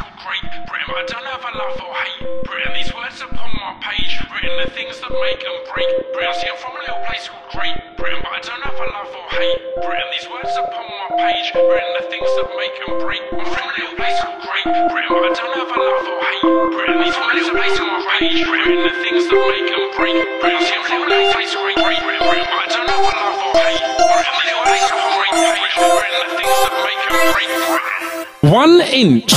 called Great Britain. I don't if I love or hate Britain. These words upon my page, written the things that make and break Britain. See, I'm from a little place called Great Britain, but I don't if I love or hate Britain. These words upon my page, written the things that make and break. I'm from a little place called Great Britain, but I don't if I love or hate Britain. These words upon my page, written the things that make and break Britain. See, I'm from a little place called Great Britain, but I don't if I love or hate Britain. These words upon my page, written the things that make and break Britain. One inch.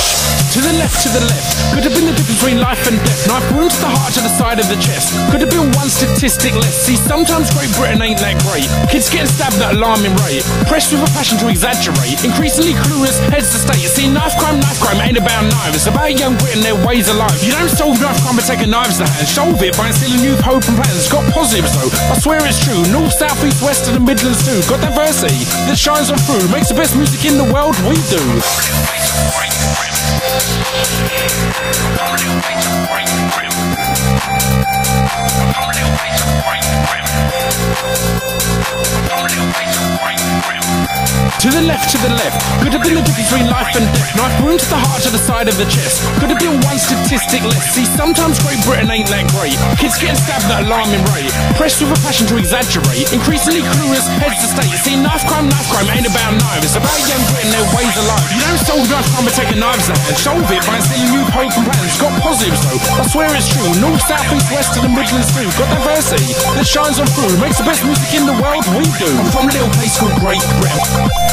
To the left, to the left. Could have been the difference between life and death. Knife wound to the heart, to the side of the chest. Could have been one statistic less. See, sometimes Great Britain ain't that great. Kids getting stabbed at alarming rate. Pressed with a passion to exaggerate. Increasingly clueless, heads to state. See, knife crime, knife crime ain't about knives. It's about young Britain, their ways of life. You don't solve knife crime by taking knives to hand. Solve it by instilling new hope and plans. Got positives though. I swear it's true. North, south, east, west, and the Midlands too. Got diversity that shines on through. Makes the best music in the world. We do. I'm break, break, break, break, break, break, break, break, break, break, To the left, to the left. Could have been the difference between life and death. Knife wound to the heart, to the side of the chest. Could have been one statistic less. See, sometimes Great Britain ain't that great. Kids getting stabbed at alarming rate. Pressed with a passion to exaggerate. Increasingly clueless, heads to state. See, knife crime, knife crime ain't about knives. It's about young Britain, their ways of life. You don't solve knife crime by taking knives to hand. Solve it by instilling new hope and plans. Got positives though. I swear it's true. North, south, east, west, and the Midlands too. Got diversity that shines on through. Makes the best music in the world. We do. I'm from a little place called Great Britain.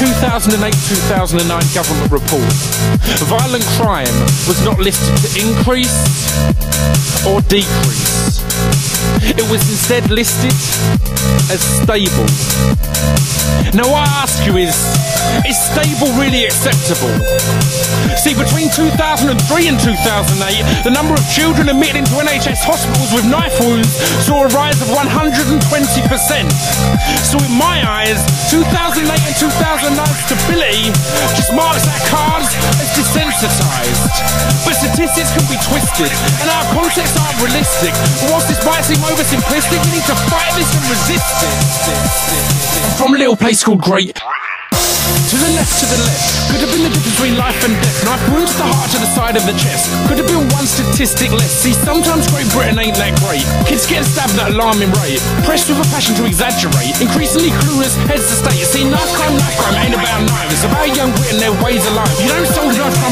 2008-2009 government report, violent crime was not listed to increase or decrease. It was instead listed as stable. Now I ask you is, is stable really acceptable? See, between 2003 and 2008, the number of children admitted into NHS hospitals with knife wounds saw a rise of 120%. So in my eyes, 2008 and 2009 stability just marks our cards as desensitized. But statistics can be twisted, and our contexts aren't realistic. Whilst this might seem oversimplistic, we need to fight this and resist it. From a little place called Great. To the left, to the left. Could have been the difference between life and death. Knife wound to the heart, to the side of the chest. Could have been one statistic less. See, sometimes Great Britain ain't that great. Kids getting stabbed at alarming rate. Pressed with a passion to exaggerate. Increasingly clueless, heads to state. See, knife crime, knife crime ain't about knives. It's about young Britain, their ways of life. You don't solve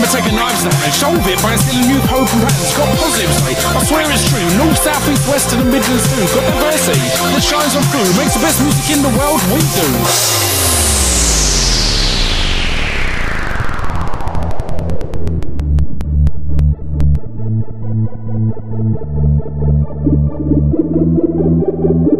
Take a knife taking knives now show shelve it by instilling new powerful patterns. Got positives, mate. I swear it's true. North, south, east, west, and the Midlands too. Got diversity that shines on through. Makes the best music in the world. We do. Thank you.